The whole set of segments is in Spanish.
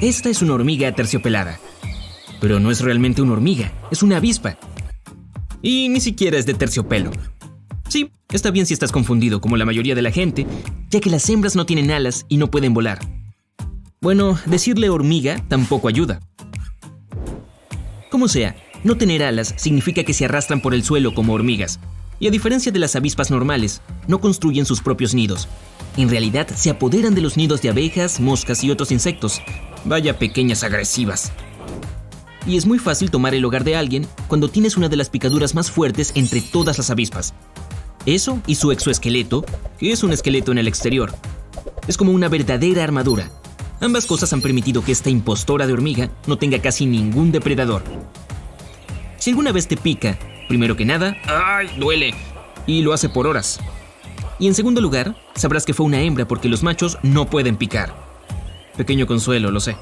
Esta es una hormiga terciopelada. Pero no es realmente una hormiga, es una avispa. Y ni siquiera es de terciopelo. Sí, está bien si estás confundido, como la mayoría de la gente, ya que las hembras no tienen alas y no pueden volar. Bueno, decirle hormiga tampoco ayuda. Como sea, no tener alas significa que se arrastran por el suelo como hormigas, y a diferencia de las avispas normales, no construyen sus propios nidos. En realidad, se apoderan de los nidos de abejas, moscas y otros insectos. Vaya pequeñas agresivas. Y es muy fácil tomar el hogar de alguien cuando tienes una de las picaduras más fuertes entre todas las avispas. Eso y su exoesqueleto, que es un esqueleto en el exterior. Es como una verdadera armadura. Ambas cosas han permitido que esta impostora de hormiga no tenga casi ningún depredador. Si alguna vez te pica, primero que nada, ¡ay, duele! Y lo hace por horas. Y en segundo lugar, sabrás que fue una hembra porque los machos no pueden picar. Pequeño consuelo, lo sé.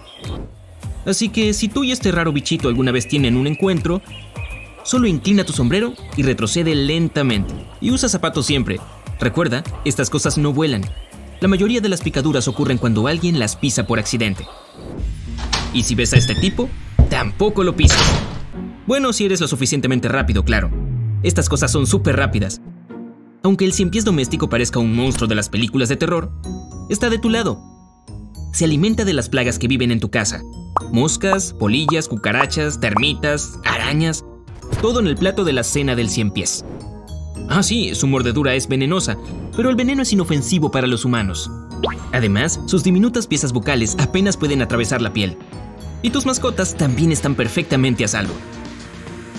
Así que si tú y este raro bichito alguna vez tienen un encuentro, solo inclina tu sombrero y retrocede lentamente. Y usa zapatos siempre. Recuerda, estas cosas no vuelan. La mayoría de las picaduras ocurren cuando alguien las pisa por accidente. Y si ves a este tipo, tampoco lo pisas. Bueno, si eres lo suficientemente rápido, claro. Estas cosas son súper rápidas. Aunque el cien pies doméstico parezca un monstruo de las películas de terror, está de tu lado. Se alimenta de las plagas que viven en tu casa. Moscas, polillas, cucarachas, termitas, arañas. Todo en el plato de la cena del cien pies. Ah, sí, su mordedura es venenosa, pero el veneno es inofensivo para los humanos. Además, sus diminutas piezas vocales apenas pueden atravesar la piel. Y tus mascotas también están perfectamente a salvo.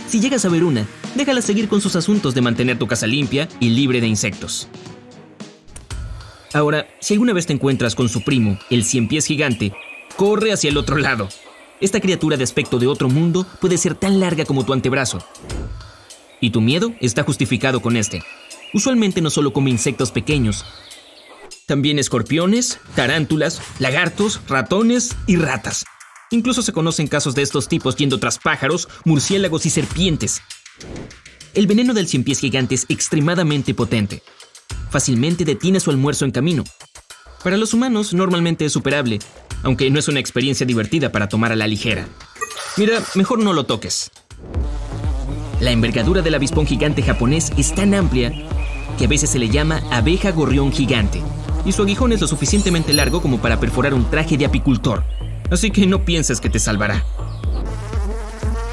Si llegas a ver una, déjala seguir con sus asuntos de mantener tu casa limpia y libre de insectos. Ahora, si alguna vez te encuentras con su primo, el cien pies gigante, corre hacia el otro lado. Esta criatura de aspecto de otro mundo puede ser tan larga como tu antebrazo. Y tu miedo está justificado con este. Usualmente no solo come insectos pequeños, también escorpiones, tarántulas, lagartos, ratones y ratas. Incluso se conocen casos de estos tipos yendo tras pájaros, murciélagos y serpientes. El veneno del cien pies gigante es extremadamente potente. Fácilmente detiene su almuerzo en camino. Para los humanos normalmente es superable, aunque no es una experiencia divertida para tomar a la ligera. Mira, mejor no lo toques. La envergadura del avispón gigante japonés es tan amplia que a veces se le llama abeja gorrión gigante, y su aguijón es lo suficientemente largo como para perforar un traje de apicultor así que no pienses que te salvará.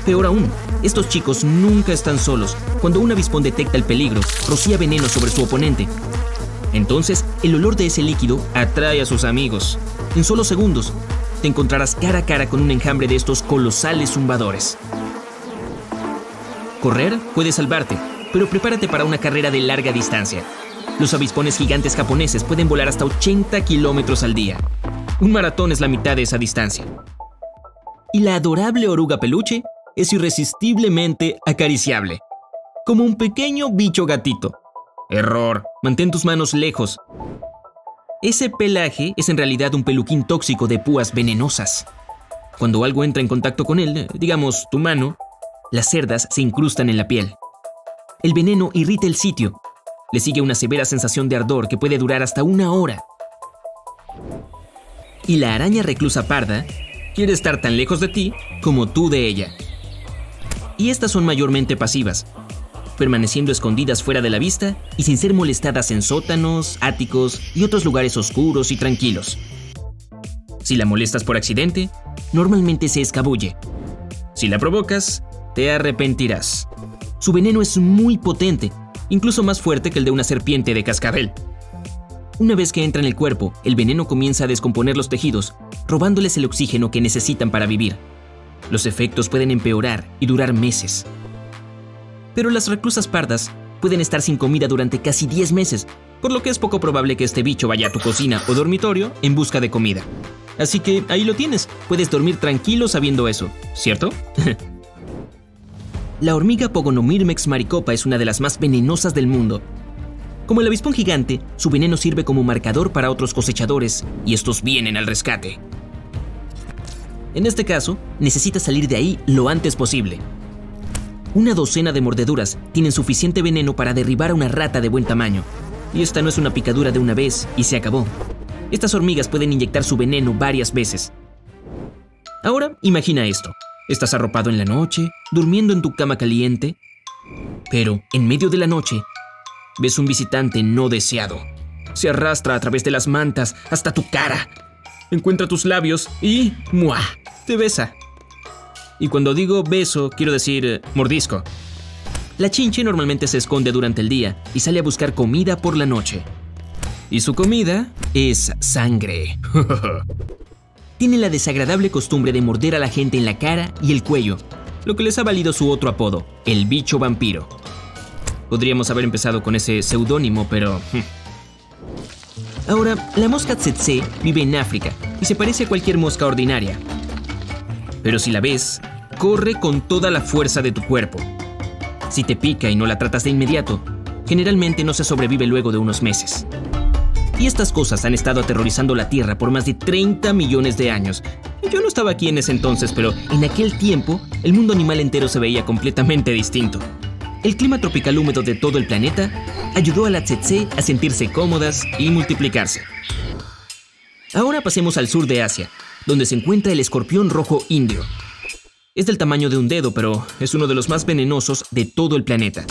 Peor aún, estos chicos nunca están solos. Cuando un avispón detecta el peligro, rocía veneno sobre su oponente. Entonces, el olor de ese líquido atrae a sus amigos. En solo segundos, te encontrarás cara a cara con un enjambre de estos colosales zumbadores. Correr puede salvarte, pero prepárate para una carrera de larga distancia. Los avispones gigantes japoneses pueden volar hasta 80 kilómetros al día. Un maratón es la mitad de esa distancia. Y la adorable oruga peluche es irresistiblemente acariciable, como un pequeño bicho gatito. Error, mantén tus manos lejos. Ese pelaje es en realidad un peluquín tóxico de púas venenosas. Cuando algo entra en contacto con él, digamos tu mano, las cerdas se incrustan en la piel. El veneno irrita el sitio. Le sigue una severa sensación de ardor que puede durar hasta una hora y la araña reclusa parda quiere estar tan lejos de ti como tú de ella. Y estas son mayormente pasivas, permaneciendo escondidas fuera de la vista y sin ser molestadas en sótanos, áticos y otros lugares oscuros y tranquilos. Si la molestas por accidente, normalmente se escabulle. Si la provocas, te arrepentirás. Su veneno es muy potente, incluso más fuerte que el de una serpiente de cascabel. Una vez que entra en el cuerpo, el veneno comienza a descomponer los tejidos, robándoles el oxígeno que necesitan para vivir. Los efectos pueden empeorar y durar meses. Pero las reclusas pardas pueden estar sin comida durante casi 10 meses, por lo que es poco probable que este bicho vaya a tu cocina o dormitorio en busca de comida. Así que ahí lo tienes, puedes dormir tranquilo sabiendo eso, ¿cierto? La hormiga Pogonomyrmex maricopa es una de las más venenosas del mundo como el avispón gigante, su veneno sirve como marcador para otros cosechadores y estos vienen al rescate. En este caso, necesita salir de ahí lo antes posible. Una docena de mordeduras tienen suficiente veneno para derribar a una rata de buen tamaño. Y esta no es una picadura de una vez y se acabó. Estas hormigas pueden inyectar su veneno varias veces. Ahora imagina esto. Estás arropado en la noche, durmiendo en tu cama caliente, pero en medio de la noche ves un visitante no deseado. Se arrastra a través de las mantas hasta tu cara. Encuentra tus labios y ¡mua! Te besa. Y cuando digo beso, quiero decir eh, mordisco. La chinche normalmente se esconde durante el día y sale a buscar comida por la noche. Y su comida es sangre. Tiene la desagradable costumbre de morder a la gente en la cara y el cuello, lo que les ha valido su otro apodo, el bicho vampiro. Podríamos haber empezado con ese seudónimo, pero... Hmm. Ahora, la mosca tsetse vive en África y se parece a cualquier mosca ordinaria. Pero si la ves, corre con toda la fuerza de tu cuerpo. Si te pica y no la tratas de inmediato, generalmente no se sobrevive luego de unos meses. Y estas cosas han estado aterrorizando la Tierra por más de 30 millones de años. Yo no estaba aquí en ese entonces, pero en aquel tiempo el mundo animal entero se veía completamente distinto. El clima tropical húmedo de todo el planeta ayudó a las tsetse a sentirse cómodas y multiplicarse. Ahora pasemos al sur de Asia, donde se encuentra el escorpión rojo indio. Es del tamaño de un dedo, pero es uno de los más venenosos de todo el planeta.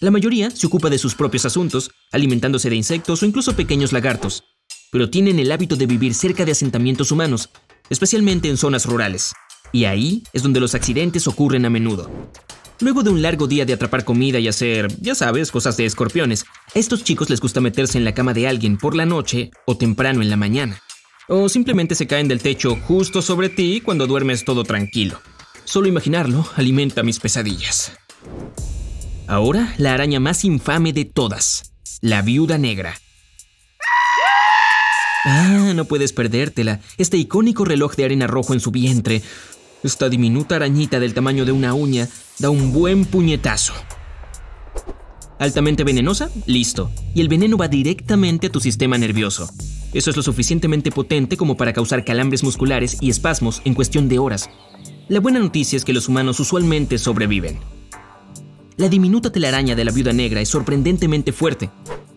La mayoría se ocupa de sus propios asuntos, alimentándose de insectos o incluso pequeños lagartos, pero tienen el hábito de vivir cerca de asentamientos humanos, especialmente en zonas rurales. Y ahí es donde los accidentes ocurren a menudo. Luego de un largo día de atrapar comida y hacer, ya sabes, cosas de escorpiones, a estos chicos les gusta meterse en la cama de alguien por la noche o temprano en la mañana. O simplemente se caen del techo justo sobre ti cuando duermes todo tranquilo. Solo imaginarlo alimenta mis pesadillas. Ahora, la araña más infame de todas, la viuda negra. Ah, no puedes perdértela. Este icónico reloj de arena rojo en su vientre, esta diminuta arañita del tamaño de una uña da un buen puñetazo. Altamente venenosa, listo. Y el veneno va directamente a tu sistema nervioso. Eso es lo suficientemente potente como para causar calambres musculares y espasmos en cuestión de horas. La buena noticia es que los humanos usualmente sobreviven. La diminuta telaraña de la viuda negra es sorprendentemente fuerte.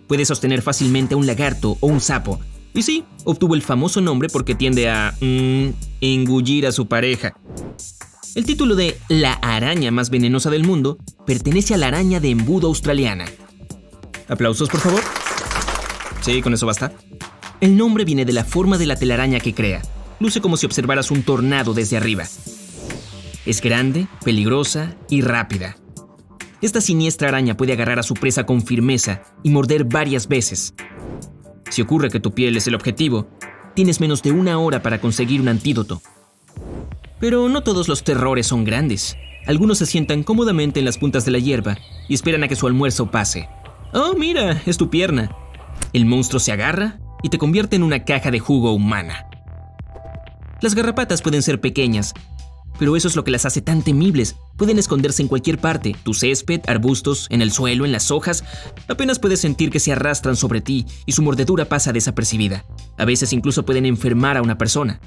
Puede sostener fácilmente a un lagarto o un sapo, y sí, obtuvo el famoso nombre porque tiende a... Mmm, engullir a su pareja. El título de La araña más venenosa del mundo pertenece a la araña de embudo australiana. ¿Aplausos, por favor? Sí, con eso basta. El nombre viene de la forma de la telaraña que crea. Luce como si observaras un tornado desde arriba. Es grande, peligrosa y rápida. Esta siniestra araña puede agarrar a su presa con firmeza y morder varias veces. Si ocurre que tu piel es el objetivo, tienes menos de una hora para conseguir un antídoto. Pero no todos los terrores son grandes. Algunos se sientan cómodamente en las puntas de la hierba y esperan a que su almuerzo pase. Oh, mira, es tu pierna. El monstruo se agarra y te convierte en una caja de jugo humana. Las garrapatas pueden ser pequeñas, pero eso es lo que las hace tan temibles. Pueden esconderse en cualquier parte, tu césped, arbustos, en el suelo, en las hojas. Apenas puedes sentir que se arrastran sobre ti y su mordedura pasa desapercibida. A veces incluso pueden enfermar a una persona.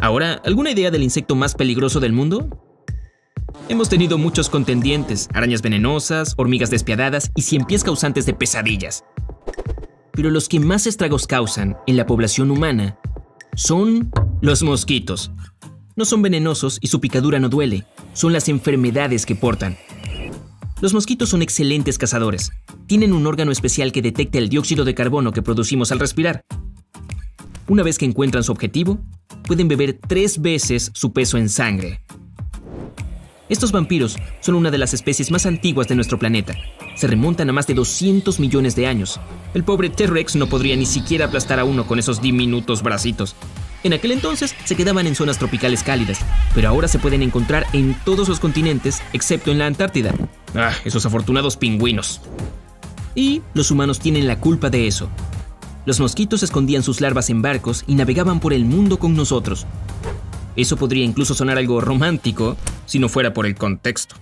Ahora, ¿alguna idea del insecto más peligroso del mundo? Hemos tenido muchos contendientes, arañas venenosas, hormigas despiadadas y cien pies causantes de pesadillas. Pero los que más estragos causan en la población humana son los mosquitos. No son venenosos y su picadura no duele, son las enfermedades que portan. Los mosquitos son excelentes cazadores. Tienen un órgano especial que detecta el dióxido de carbono que producimos al respirar. Una vez que encuentran su objetivo, pueden beber tres veces su peso en sangre. Estos vampiros son una de las especies más antiguas de nuestro planeta. Se remontan a más de 200 millones de años. El pobre T-Rex no podría ni siquiera aplastar a uno con esos diminutos bracitos. En aquel entonces se quedaban en zonas tropicales cálidas, pero ahora se pueden encontrar en todos los continentes excepto en la Antártida. Ah, esos afortunados pingüinos. Y los humanos tienen la culpa de eso. Los mosquitos escondían sus larvas en barcos y navegaban por el mundo con nosotros. Eso podría incluso sonar algo romántico si no fuera por el contexto.